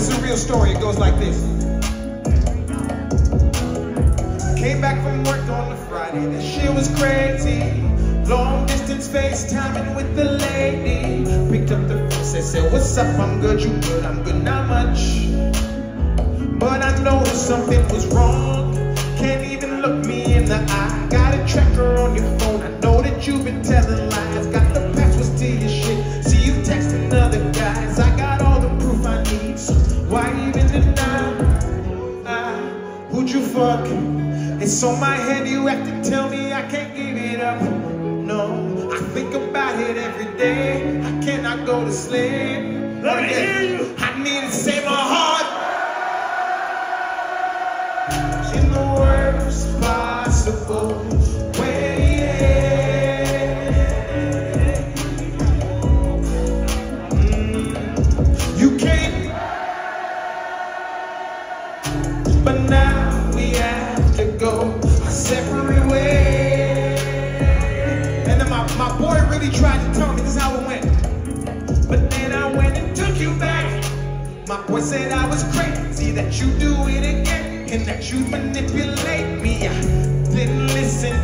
this is a real story. It goes like this. Came back from work on a Friday. That shit was crazy. Long distance FaceTiming with the lady. Picked up the phone, said, said, What's up? I'm good, you good? I'm good, not much. But I noticed something was wrong. Can't even look me in the eye. Got a tracker on your phone. I know that you've been telling lies. Got the passwords to your fuck? It's on my head. You have to tell me I can't give it up. No, I think about it every day. I cannot go to sleep. Let me hear you. I need to save my heart in the worst possible really tried to tell me this is how it went. But then I went and took you back. My boy said I was crazy, that you do it again, and that you manipulate me. I didn't listen,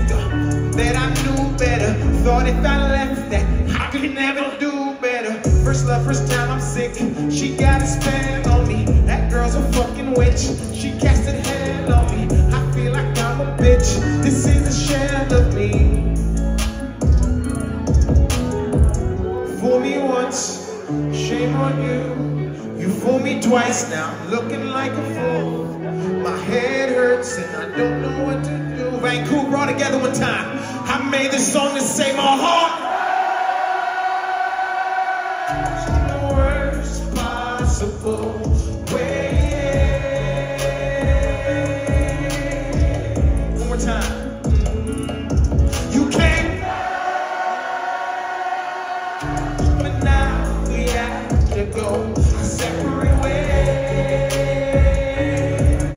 that I knew better. Thought if I left that, I could never do better. First love, first time I'm sick. She got a spell on me. That girl's a fucking witch. She casted hell me once, shame on you. You fool me twice now, I'm looking like a fool. My head hurts and I don't know what to do. Vancouver all together one time. I made this song to save my heart. The worst possible way. One more time. But